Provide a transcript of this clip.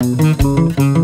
Música